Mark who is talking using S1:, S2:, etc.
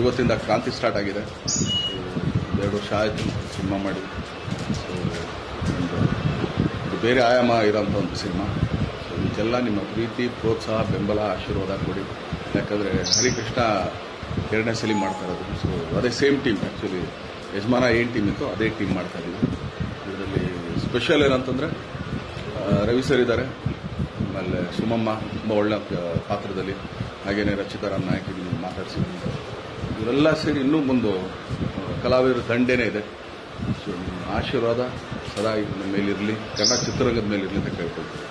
S1: ಇವತ್ತಿಂದ ಕ್ರಾಂತಿ ಸ್ಟಾರ್ಟ್ ಆಗಿದೆ. ಎರಡು ವರ್ಷ ಆಯಿತು ಸಿನಿಮಾ ಮಾಡಿ. ಬೇರೆ ಆಯಾಮ ಇರೋಂಥ ಒಂದು ಸಿನಿಮಾ. ಸೊ ಇದಕ್ಕೆಲ್ಲ ನಿಮ್ಮ ಪ್ರೀತಿ, ಪ್ರೋತ್ಸಾಹ, ಬೆಂಬಲ, ಆಶೀರ್ವಾದ ಕೊಡಿ. ಯಾಕಂದರೆ ಹರಿಕೃಷ್ಣ ಎರಡನೇ ಸಲ ಮಾಡ್ತಾ ಇರೋದು. ಸೊ ಅದೇ ಸೇಮ್ ಟೀಮ್ ಆ್ಯಕ್ಚುಲಿ ಯಜಮಾನ ಏನು ಟೀಮ್ ಇತ್ತು ಅದೇ ಟೀಮ್ ಮಾಡ್ತಾ ಇದ್ದೀವಿ. ಇದರಲ್ಲಿ ಸ್ಪೆಷಲ್ ಏನಂತಂದರೆ ರವಿ ಸರ್ ಇದ್ದಾರೆ. ಆಮೇಲೆ ಸುಮಮ್ಮ, ತುಂಬ ಒಳ್ಳೆ ಪಾತ್ರದಲ್ಲಿ. ಹಾಗೇನೆ ರಚಿತಾರಾಮ್ ನಾಯಕ್ ಇಲ್ಲಿ ಮಾತಾಡ್ಸಿದ್ದೀನಿ ಇವರೆಲ್ಲ ಸೇರಿ ಇನ್ನೂ ಆ, ಕಲಾವಿದರ ದಂಡೇನೇ ಇದೆ. ಆಶೀರ್ವಾದ ಸದಾ ನಮ್ಮ ಮೇಲಿರಲಿ. ಕನ್ನಡ ಚಿತ್ರರಂಗದ ಮೇಲಿರಲಿ ಅಂತ ಕೇಳ್ಕೊಳ್ತೀನಿ.